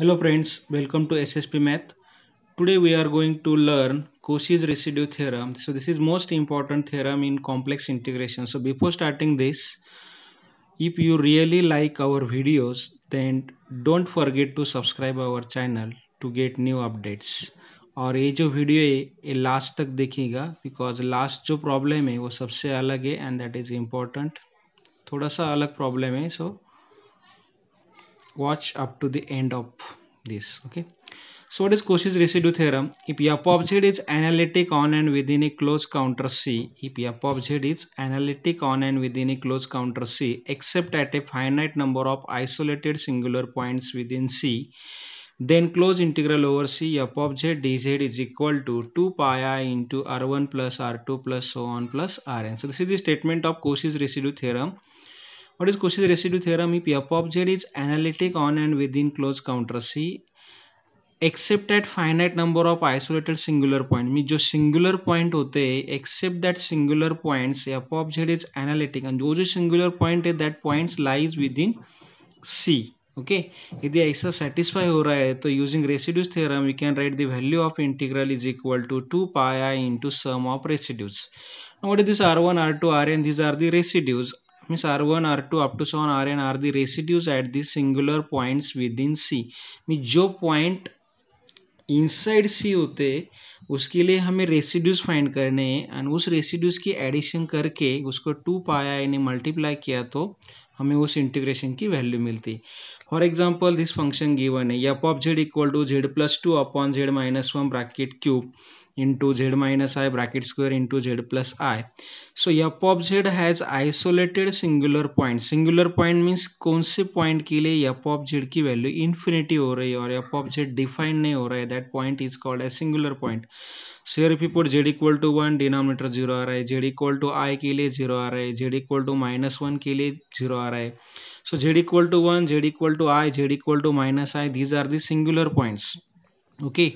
Hello friends, welcome to SSP Math. Today we are going to learn Cauchy's residue theorem. So this is most important theorem in complex integration. So before starting this, if you really like our videos, then don't forget to subscribe our channel to get new updates. और ये जो video है ये last तक देखिएगा because last जो problem है वो सबसे अलग है एंड दैट इज़ इम्पोर्टेंट थोड़ा सा अलग प्रॉब्लम है सो watch up to the end of this okay? So what is Cauchy's residue theorem if f of z is analytic on and within a closed counter c if f of z is analytic on and within a closed counter c except at a finite number of isolated singular points within c then close integral over c f of z dz is equal to 2 pi i into r1 plus r2 plus so on plus rn. So this is the statement of Cauchy's residue theorem what is Cauchy's residue theorem if f of z is analytic on and within closed counter C except at finite number of isolated singular point में जो singular point होते हैं that singular points f of z is analytic and जो जो singular point है that points lies within C okay यदि ऐसा satisfy हो रहा है तो using residues theorem we can write the value of integral is equal to two i into sum of residues what is this r1 r2 rn these are the residues means r1 r2 up to so on rn are the residues at the singular points within c. Means जो point inside C होते, उसके लिए हमें residues find करने हैं and उस residues की addition करके उसको टू पाया इन्हें मल्टीप्लाई किया तो हमें उस इंटीग्रेशन की वैल्यू मिलती है। For example this function given है। F of z equal to z plus two upon z minus one bracket cube into z minus i bracket square into z plus i so f of z has isolated singular point singular point means कौन से point के लिए f of z की value infinity हो रही है और F of Z define नहीं हो रहा है. That point is called a singular point so here people z equal to one denominator zero आ रहा है. जेड इक्वल टू आई के लिए ज़ीरो आ रहा है. Z equal to minus one के लिए ज़ीरो आ रहा है. So z equal to one z equal to i z equal to minus i these are the singular points okay.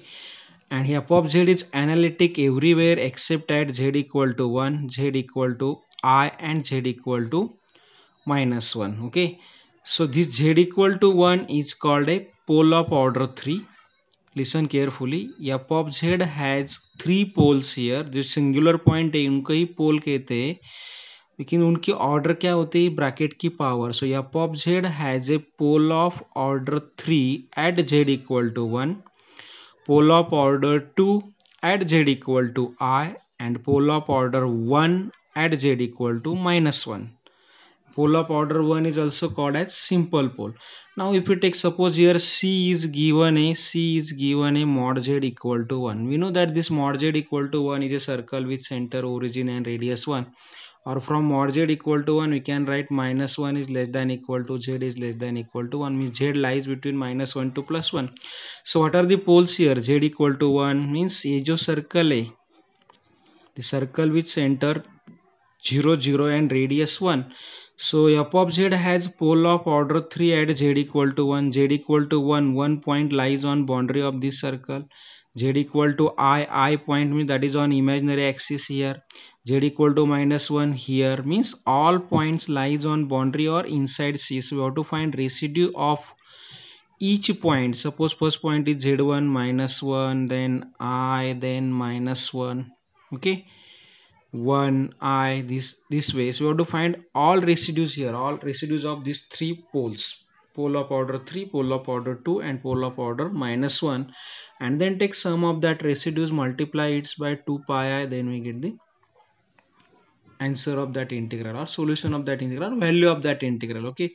And f of z is analytic everywhere except at z equal to 1 z equal to i and z equal to minus 1 okay so this z equal to 1 is called a pole of order 3 listen carefully f of z has three poles here जो singular point है उनको ही pole कहते हैं लेकिन उनकी order क्या होती है ब्रैकेट की power so f of z has a pole of order three at z equal to one pole of order 2 at z equal to i and pole of order 1 at z equal to minus 1 pole of order 1 is also called as simple pole now if we take suppose here c is given a c is given a mod z equal to 1 we know that this mod z equal to 1 is a circle with center origin and radius 1 or from mod z equal to 1 we can write minus 1 is less than equal to z is less than equal to 1 means z lies between minus 1 to plus 1 so what are the poles here? z equal to 1 means ye circle the circle with center 0 0 and radius 1 so f of z has pole of order 3 at z equal to 1 z equal to 1 one point lies on boundary of this circle z equal to i i point means that is on imaginary axis here. Z equal to minus 1 here means all points lies on boundary or inside c so we have to find residue of each point. Suppose first point is z1 minus 1 then i then minus 1 okay? 1 i this this way. So we have to find all residues here. All residues of these three poles. Pole of order 3 pole of order 2 and pole of order minus 1 and then take sum of that residues multiply it by 2 pi i then we get the answer of that integral or solution of that integral value of that integral okay?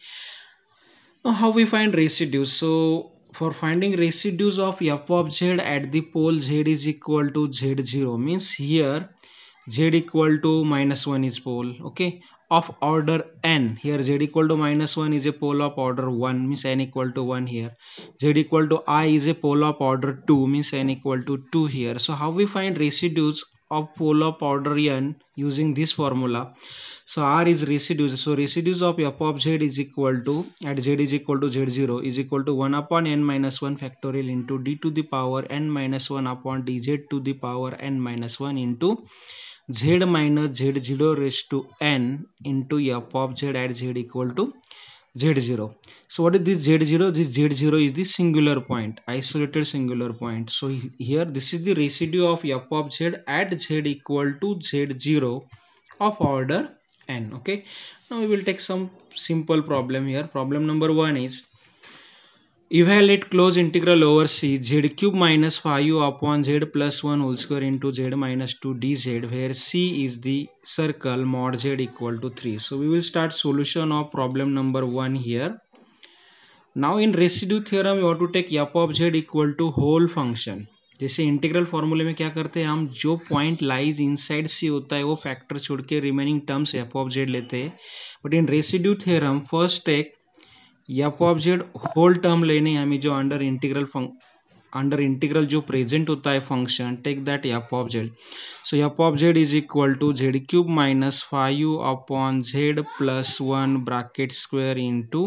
Now how we find residues? So for finding residues of f of z at the pole z is equal to z0 means here z equal to minus 1 is pole okay of order n. Here z equal to minus 1 is a pole of order 1 means n equal to 1 here. Z equal to i is a pole of order 2 means n equal to 2 here. So how we find residues of pole of order n using this formula? So r is residues. So residues of f of z is equal to at z is equal to z0 is equal to 1 upon n minus 1 factorial into d to the power n minus 1 upon dz to the power n minus 1 into z minus z0 raised to n into f of z at z equal to z0 so what is this z0 this z0 is the singular point isolated singular point. So here this is the residue of f of z at z equal to z0 of order n okay? Now we will take some simple problem here. Problem number one is Evaluate close integral over c z cube minus 5u upon z plus 1 whole square into z minus 2 dz where c is the circle mod z equal to 3. So we will start solution of problem number 1 here. Now in residue theorem we want to take f of z equal to whole function. जैसे integral फॉर्मूले में क्या करते हैं हम जो point lies inside C होता है वो फैक्टर छोड़ के remaining terms f of z लेते हैं but in residue theorem first take f of z whole term लेने हमें जो अंडर इंटीग्रल अंडर इंटीग्रल जो प्रेजेंट होता है function take that f of z so f of z is equal to z cube minus five upon z plus one bracket square into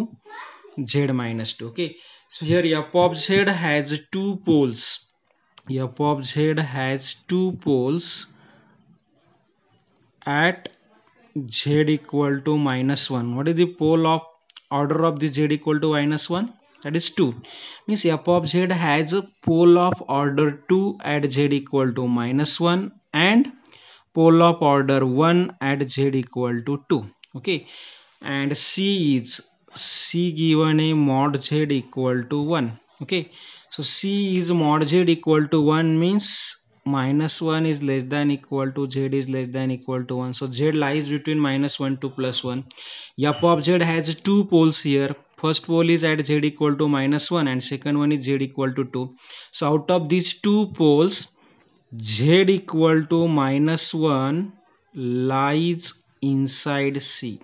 z minus two okay so here f of z has two poles. F of z has two poles at z equal to minus 1 what is the pole of order of the z equal to minus 1 that is 2 means f of z has a pole of order 2 at z equal to minus 1 and pole of order 1 at z equal to 2 okay? And c is c given a mod z equal to 1 okay? So c is mod z equal to 1 means minus 1 is less than equal to z is less than equal to 1 so z lies between minus 1 to plus 1 f of z has two poles here first pole is at z equal to minus 1 and second one is z equal to 2 so out of these two poles z equal to minus 1 lies inside c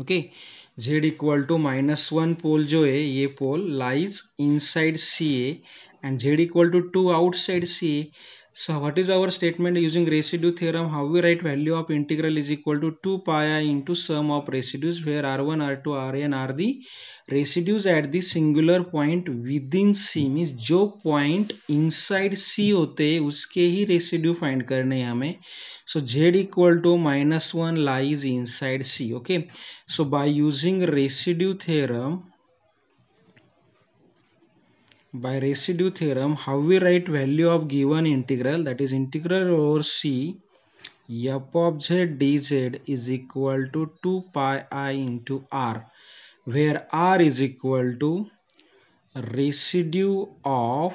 okay z equal to minus 1 pole जो है ये pole lies inside ca and z equal to 2 outside C. So what is our statement using residue theorem? How we write value of integral is equal to 2 pi i into sum of residues where r1, r2, rn are the residues at the singular point within C means जो point inside C हैं उसके ही residue find करने हैं हमें so z equal to minus 1 lies inside C okay so by using residue theorem by residue theorem how we write value of given integral that is integral over c f of z dz is equal to 2 pi i into r where r is equal to residue of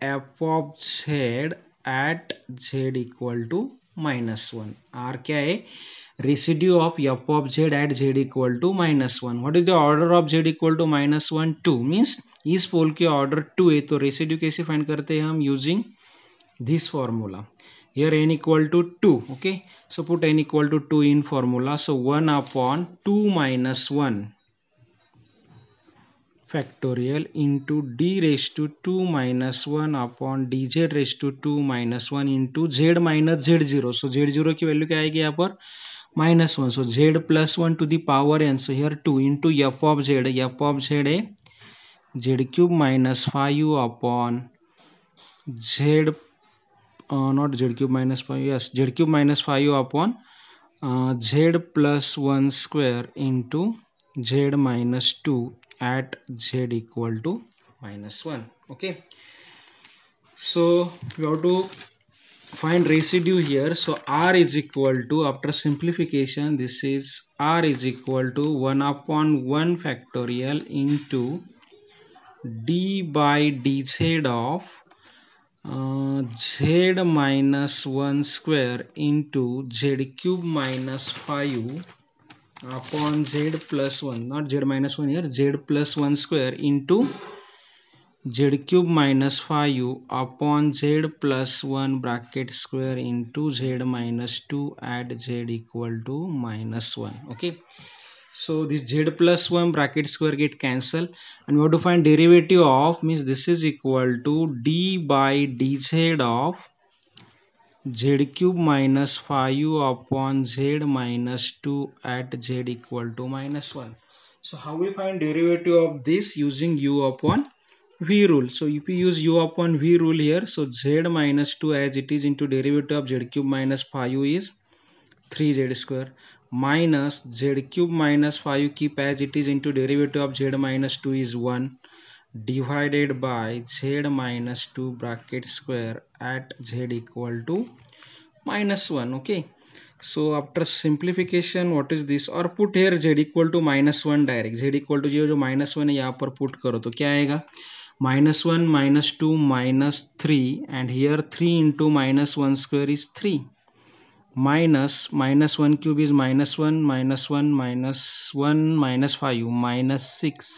f of z at z equal to minus 1 r क्या है residue of f of z at z equal to minus 1 what is the order of z equal to minus 1 2 means इस pole के order two है तो residue कैसे find करते हैं हम? Using this formula here n equal to two okay so put n equal to two in formula so one upon two minus one factorial into d raise to two minus one upon d z raise to two minus one into z minus z zero so z zero की value क्या आएगी यहाँ पर? Minus one so z plus one to the power n so here two into f of z f of z है z cube minus 5u upon z uh, not z cube minus 5 yes z cube minus 5u upon uh, z plus 1 square into z minus 2 at z equal to minus 1 okay. So we have to find residue here. So r is equal to after simplification this is r is equal to 1 upon 1 factorial into d by dz of uh, z minus 1 square into z cube minus 5 upon z plus 1 not z minus 1 here z plus 1 square into z cube minus 5 upon z plus 1 bracket square into z minus 2 at z equal to minus 1 okay so this z plus 1 bracket square get cancel and we have to find derivative of means this is equal to d by dz of z cube minus 5 upon z minus 2 at z equal to minus 1 so how we find derivative of this using u upon v rule? So if we use u upon v rule here so z minus 2 as it is into derivative of z cube minus 5 is 3z square minus z cube minus five की page it is into derivative of z minus two is one divided by z minus two bracket square at z equal to minus one okay so after simplification what is this और put here z equal to minus one direct z equal to जो जो minus one है, यहाँ पर put करो तो क्या आएगा? Minus one minus two minus three and here three into minus one square is three minus minus one cube is minus one minus one minus one, minus five, minus six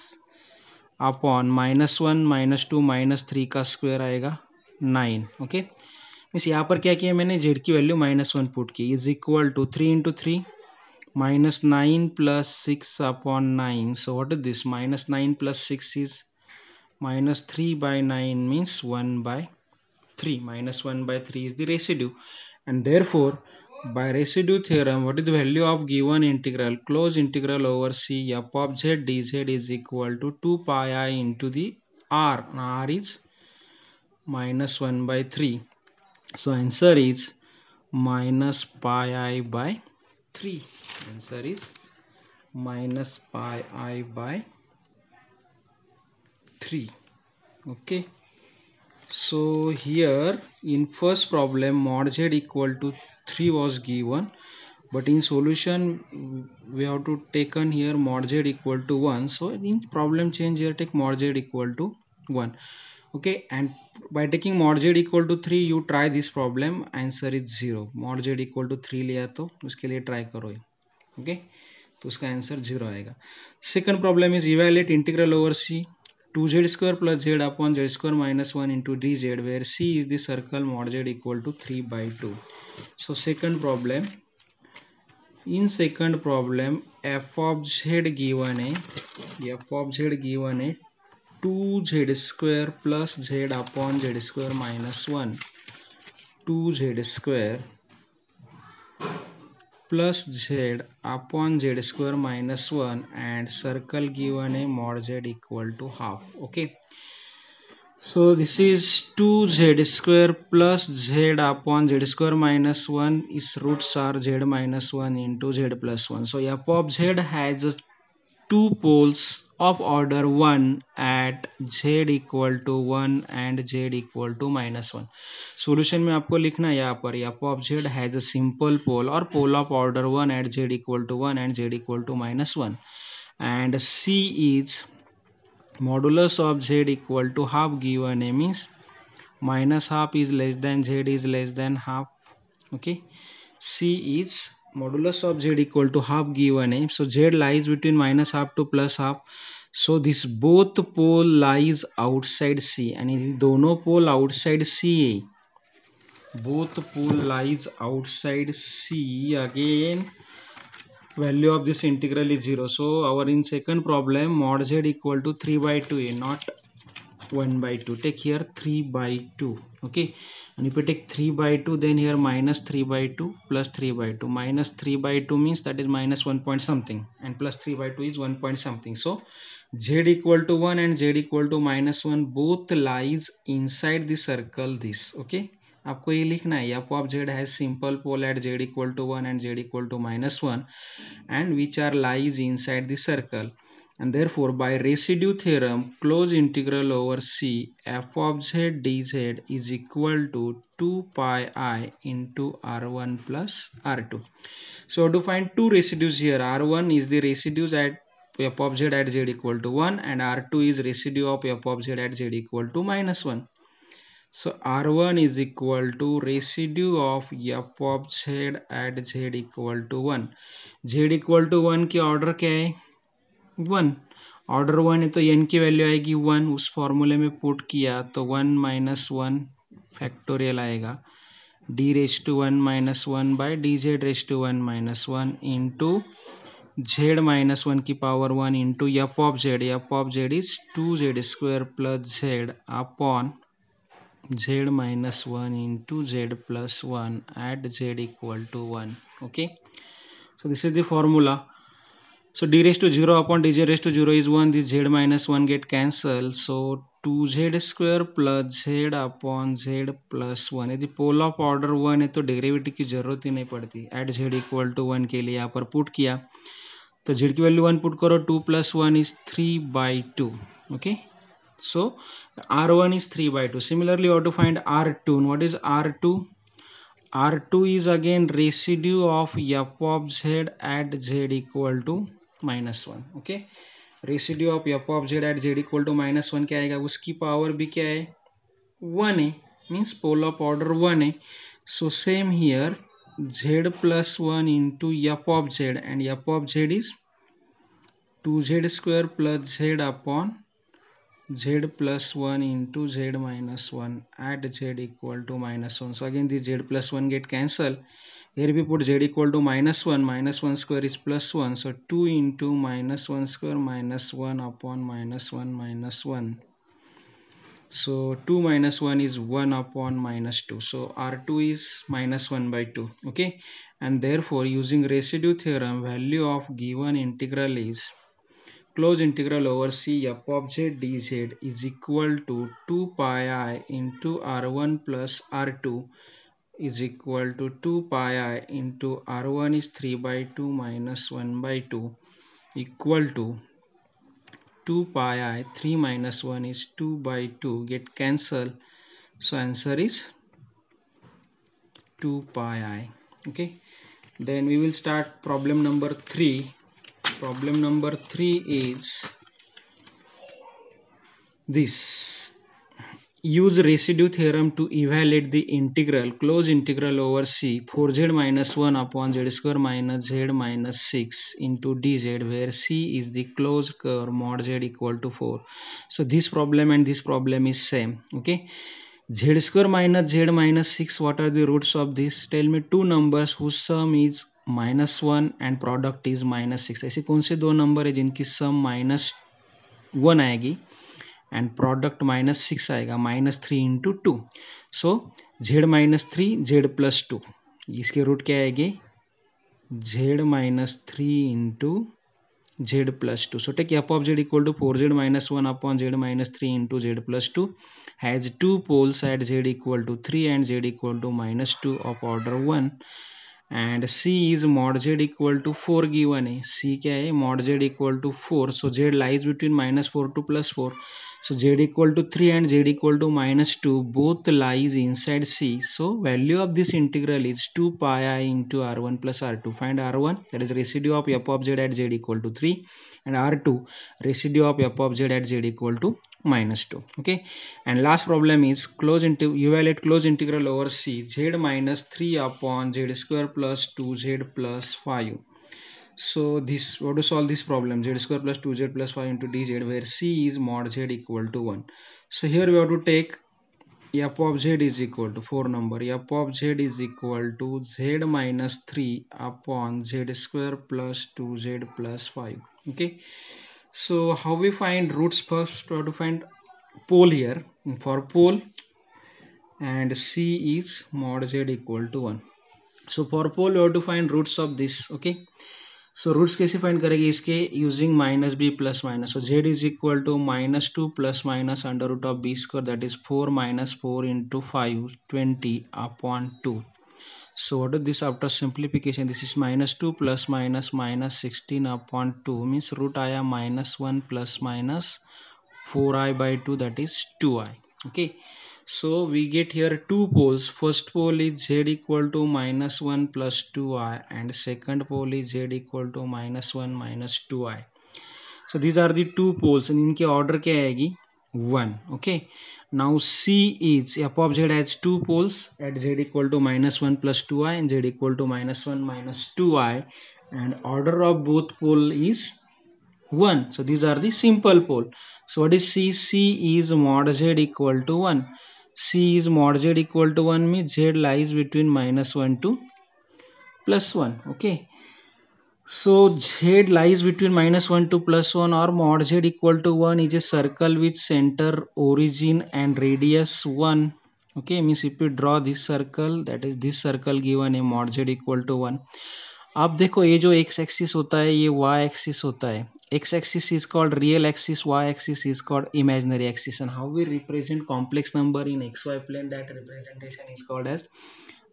upon minus one, minus two, minus three का square आएगा nine, okay? Means यहाँ पर क्या किया मैंने? Z की value minus one put की। Is equal to three into three, minus nine plus six upon nine. So what is this minus nine plus six is minus three by nine means one by three. Minus one by three is the residue. And there by residue theorem, what is the value of given integral? Close integral over C f of z dz is equal to 2 pi i into the r. Now r is minus 1 by 3. So answer is minus pi i by 3. Answer is minus pi i by 3. Okay. So here in first problem mod z equal to 3 was given but in solution we have to taken here mod z equal to 1 so in problem change here take mod z equal to 1 okay and by taking mod z equal to 3 you try this problem answer is 0 mod z equal to 3 लिया तो उसके लिए try करो okay तो उसका answer zero आएगा second problem is evaluate integral over C 2z square plus z upon z square minus 1 into dz where c is the circle mod z equal to 3 by 2 so second problem. In second problem f of z given a f of z given a 2z square plus z upon z square minus 1 2z square plus z upon z square minus 1 and circle given a mod z equal to half okay? So this is 2z square plus z upon z square minus 1 is roots are z minus 1 into z plus 1 so f of z has two poles of order 1 at z equal to 1 and z equal to minus 1 solution में आपको लिखना है यहाँ पर f of z has a simple pole or pole of order 1 at z equal to 1 and z equal to minus 1 and c is modulus of z equal to half given a means minus half is less than z is less than half okay c is modulus of z equal to half given a so z lies between minus half to plus half so this both pole lies outside c and ये दोनों pole outside c both pole lies outside c again value of this integral is 0 so our in second problem mod z equal to 3 by 2 a not 1 by 2 take here 3 by 2 okay and if you take 3 by 2 then here minus 3 by 2 plus 3 by 2 minus 3 by 2 means that is minus 1 point something and plus 3 by 2 is 1 point something so z equal to 1 and z equal to minus 1 both lies inside the circle this okay आपको ये लिखना है f of z has simple pole at z equal to one and z equal to minus one and which are lies inside the circle and therefore by residue theorem close integral over c f of z dz is equal to 2 pi i into r1 plus r2 so to find two residues here r1 is the residues at f of z at z equal to 1 and r2 is residue of f of z at z equal to minus 1 so r1 is equal to residue of f of z at z equal to 1 z equal to 1 की order क्या है One. Order one है तो n की value आएगी one. उस फॉर्मूले में पुट किया तो वन माइनस वन फैक्टोरियल आएगा। D raise to one minus one by d z raise to one minus one into z minus one की power one into f of z f of z is two z square plus z upon z minus one into z plus one at z equal to one okay so, this is the formula. So d raised to 0 upon dz raised to 0 is 1. This z minus 1 get cancelled. So two z square plus z upon z plus one यदि pole of order one है तो derivative की ज़रूरत ही नहीं पड़ती at z equal to one के लिए यहाँ पर पुट किया तो जेड की वैल्यू वन पुट करो two plus one is three by two okay so r1 is 3 by 2 similarly we have to find r2 what is r2 r2 is again residue of f of z at z equal to minus 1 okay? Residue of f of z at z equal to minus one क्या आएगा? उसकी power भी क्या है? One है means pole of order one है। So same here z plus one into f of z and f of z is two z square plus z upon z plus 1 into z minus 1 at z equal to minus 1 so, again, this z plus 1 get cancelled. Here we put z equal to minus 1 minus 1 square is plus 1 so 2 into minus 1 square minus 1 upon minus 1 minus 1 so 2 minus 1 is 1 upon minus 2 so r2 is minus 1 by 2 okay? And therefore using residue theorem value of given integral is close integral over c f of z dz is equal to 2 pi i into r1 plus r2 is equal to 2 pi i into r1 is 3 by 2 minus 1 by 2 equal to 2 pi i 3 minus 1 is 2 by 2 get cancel so answer is 2 pi i. Okay. Then we will start problem number 3 problem number 3 is this use residue theorem to evaluate the integral close integral over c 4z minus 1 upon z square minus z minus 6 into dz where c is the closed curve mod z equal to 4 so this problem and this problem is same okay z square minus z minus 6 what are the roots of this tell me two numbers whose sum is minus one and product is minus six ऐसे कौन से दो number है जिनकी sum minus one आएगी and product minus six आएगा minus three into two so z minus three z plus two इसके root क्या आएगी? Z minus three into z plus two so take f of z equal to four z minus one upon z minus three into z plus two has two poles at z equal to three and z equal to minus two of order one and c is mod z equal to 4 given है c क्या है mod z equal to 4 so z lies between minus 4 to plus 4 so z equal to 3 and z equal to minus 2 both lies inside c so value of this integral is 2 pi i into r1 plus r2 find r1 that is residue of f of z at z equal to 3 and r2 residue of f of z at z equal to minus 2 okay? And last problem is close into evaluate close integral over c z minus 3 upon z square plus 2z plus 5 so this how to solve this problem? Z square plus 2z plus 5 into dz where c is mod z equal to 1 so here we have to take f of z is equal to 4 number. F of z is equal to z minus 3 upon z square plus 2z plus 5 okay so how we find roots first we have to find pole here for pole and c is mod z equal to 1 so for pole we have to find roots of this okay so roots कैसे find करेंगे इसके using minus b plus minus so z is equal to minus 2 plus minus under root of b square that is 4 minus 4 into 5 20 upon 2 so what is this after simplification this is minus 2 plus minus minus 16 upon 2 means root i minus 1 plus minus 4i by 2 that is 2i okay so we get here two poles first pole is z equal to minus 1 plus 2i and second pole is z equal to minus 1 minus 2i so these are the two poles and इनके order क्या आएगी 1 okay now C is f of z has two poles at z equal to minus 1 plus 2i and z equal to minus 1 minus 2i and order of both pole is 1. So these are the simple pole. So what is C? C is mod z equal to 1. C is mod z equal to 1 means z lies between minus 1 to plus 1. Okay. So z lies between minus 1 to plus 1 or mod z equal to 1 is a circle with center, origin and radius 1. Okay, means if you draw this circle, that is this circle given a mod z equal to 1 अब देखो ये जो x axis होता है ये y axis होता है x axis is called real axis y axis is called imaginary axis and how we represent complex number in xy plane that representation is called as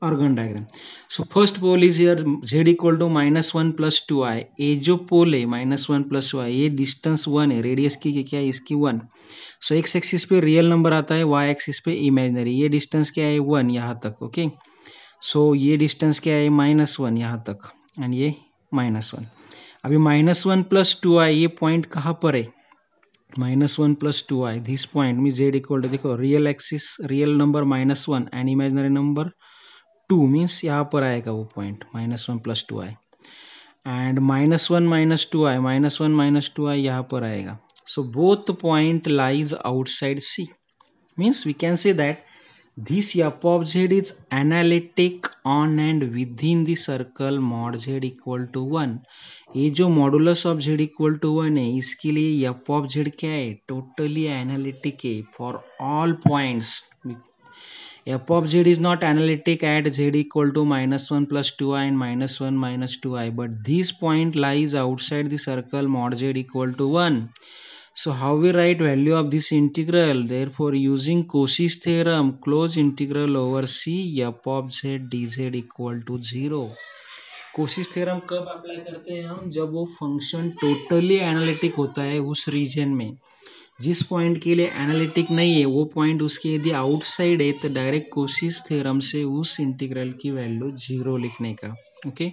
organ diagram. So, first pole is here, z equal to minus one plus two i ये जो pole है minus one plus two i ये distance one है radius की क्या है, इसकी one so x axis पे रियल नंबर आता है वाई एक्सिस पे इमेजनरी ये डिस्टेंस क्या है वन यहाँ तक ओके सो ये डिस्टेंस क्या है माइनस वन यहाँ तक. एंड ये माइनस वन अभी minus one plus two i ये पॉइंट कहाँ पर है? Minus one plus two i this point mean z equal to देखो real axis real number minus one and imaginary number two means यहाँ पर आएगा वो point minus one plus two i and minus one minus two i minus one minus two i यहाँ पर आएगा. So both point lies outside C means we can say that This f of z is analytic on and within the circle mod z equal to one ये जो modulus of z equal to one है, इसके लिए f of z क्या है? Totally analytic है for all points f of z is not analytic at z equal to minus 1 plus 2i and minus 1 minus 2i but this point lies outside the circle mod z equal to 1 So how we write value of this integral? Therefore using Cauchy's theorem, close integral over C f of z dz equal to zero. Cauchy's theorem कब apply करते हैं हम जब वो function totally analytic होता है उस reason में जिस पॉइंट के लिए एनालिटिक नहीं है, वो पॉइंट उसके यदि आउटसाइड है तो डायरेक्ट कोशिश थ्योरम से उस इंटीग्रल की वैल्यू ज़ीरो लिखने का ओके?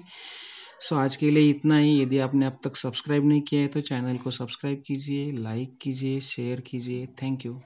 सो आज के लिए इतना ही। यदि आपने अब तक सब्सक्राइब नहीं किया है तो चैनल को सब्सक्राइब कीजिए लाइक कीजिए शेयर कीजिए। Thank you